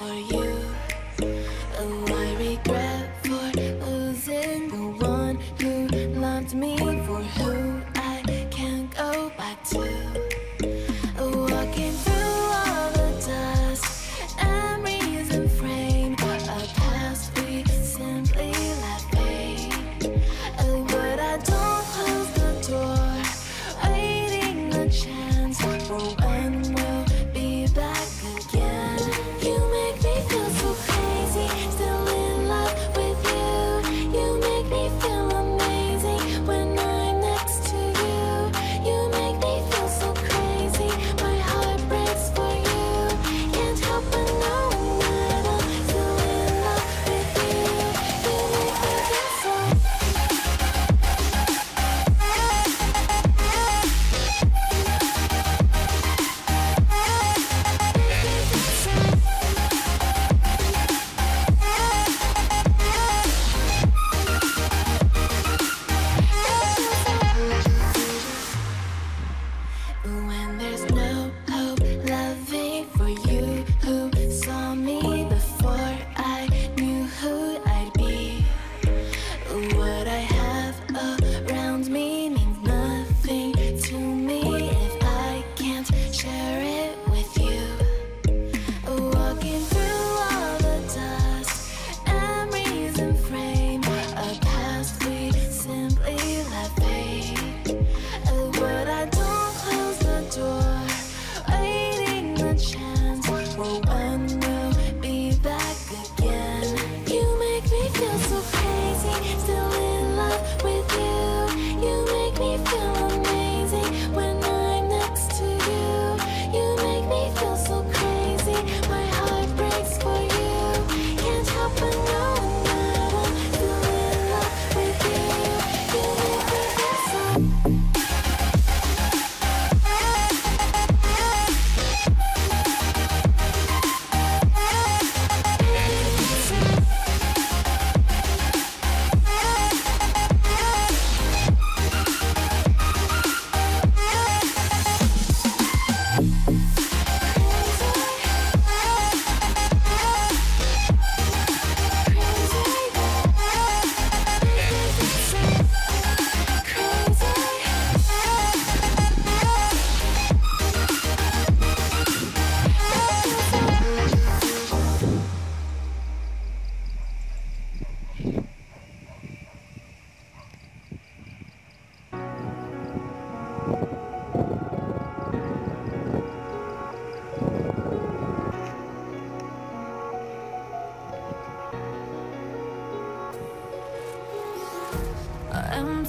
for you. Oh.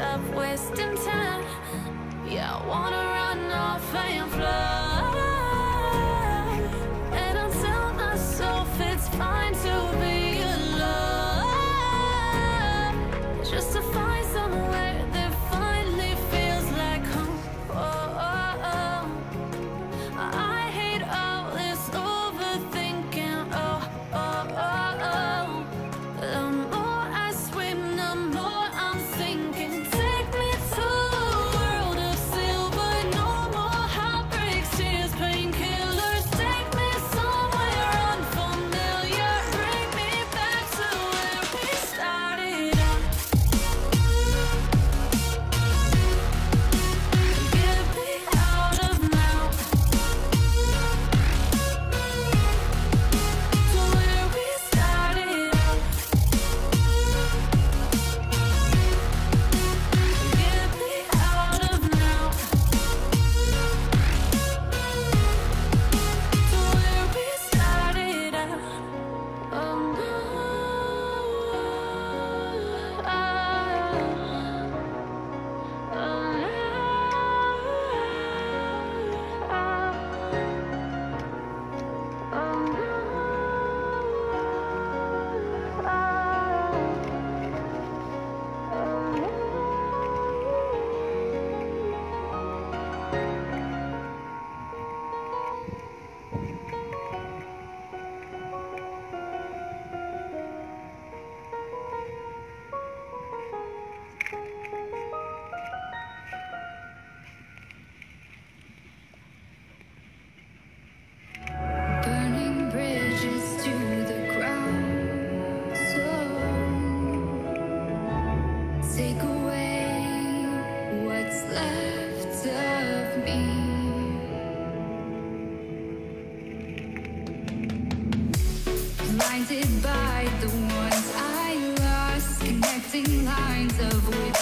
stop wasting time. Yeah, I wanna. Lines of which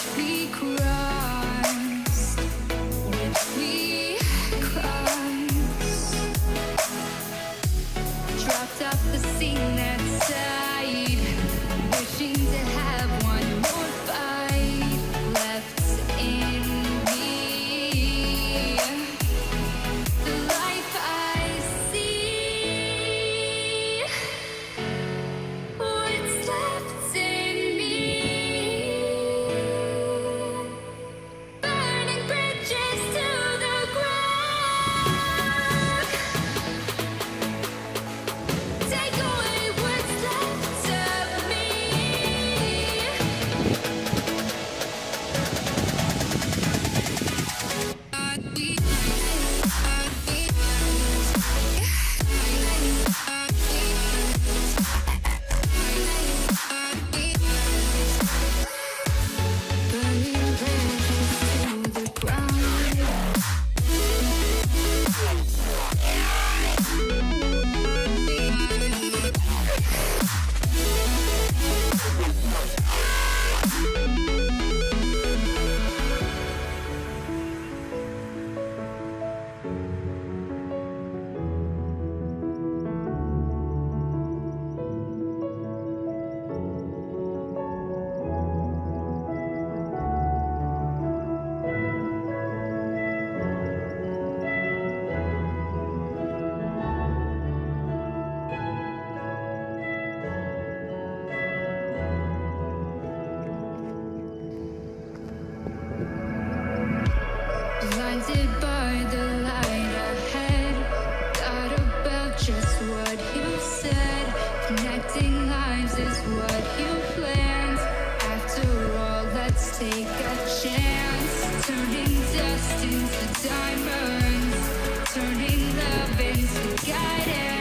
Take a chance, turning dust into diamonds, turning love into guidance.